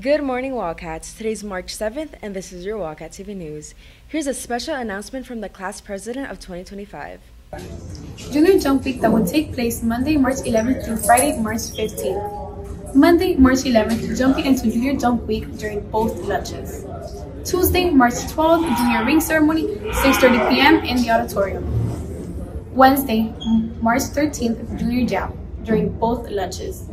Good morning, Wildcats. Today's March 7th, and this is your Wildcat TV News. Here's a special announcement from the class president of 2025. Junior Jump Week that will take place Monday, March 11th through Friday, March 15th. Monday, March 11th, jumping into Junior Jump Week during both lunches. Tuesday, March 12th, Junior Ring Ceremony, 6.30 p.m. in the auditorium. Wednesday, March 13th, Junior Jam during both lunches.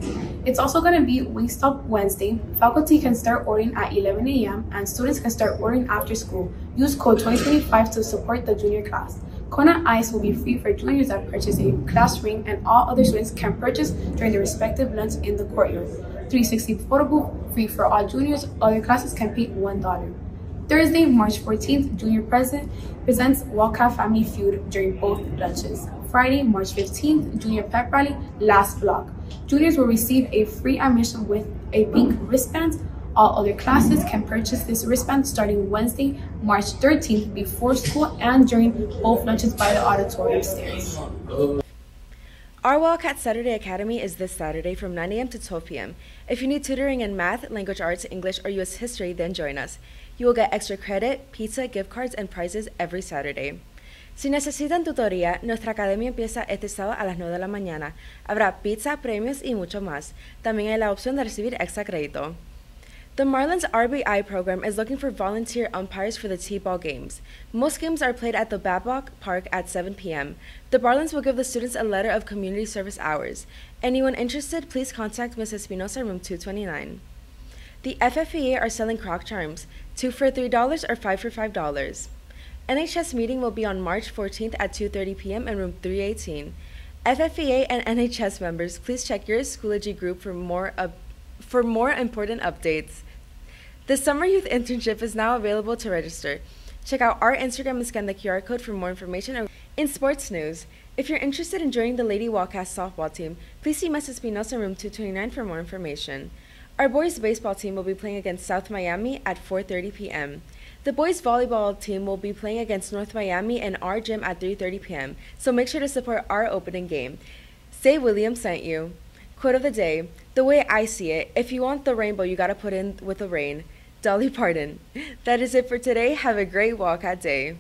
It's also going to be Wingstop Wednesday. Faculty can start ordering at 11 a.m. and students can start ordering after school. Use code 2025 to support the junior class. Kona Ice will be free for juniors that purchase a class ring and all other students can purchase during their respective lunch in the courtyard. 360 photo booth free for all juniors. Other classes can pay $1. Thursday, March 14th, Junior President presents Wildcat Family Feud during both lunches. Friday, March 15th, Junior Pep Rally, last block. Juniors will receive a free admission with a pink wristband. All other classes can purchase this wristband starting Wednesday, March 13th before school and during both lunches by the auditorium stairs. Our Wildcat Saturday Academy is this Saturday from 9 a.m. to 12 p.m. If you need tutoring in math, language arts, English, or U.S. history, then join us. You will get extra credit, pizza, gift cards, and prizes every Saturday. Si necesitan tutoría, nuestra academia empieza este sábado a las 9 de la mañana. Habrá pizza, premios y mucho más. También hay la opción de recibir extra crédito. The Marlins RBI program is looking for volunteer umpires for the T-ball games. Most games are played at the Babcock Park at 7 p.m. The Marlins will give the students a letter of community service hours. Anyone interested, please contact Ms. Espinosa, room 229. The FFEA are selling Croc Charms, 2 for $3 or 5 for $5. NHS meeting will be on March 14th at 2.30 p.m. in room 318. FFEA and NHS members, please check your Schoology group for more, uh, for more important updates. The Summer Youth Internship is now available to register. Check out our Instagram and scan the QR code for more information. In sports news, if you're interested in joining the Lady Wildcats softball team, please see Mrs. Espinosa in room 229 for more information. Our boys baseball team will be playing against South Miami at 4:30 p.m. The boys volleyball team will be playing against North Miami in our gym at 3:30 p.m. So make sure to support our opening game. Say William sent you. Quote of the day: The way I see it, if you want the rainbow, you gotta put in with the rain. Dolly Parton. That is it for today. Have a great walkout day.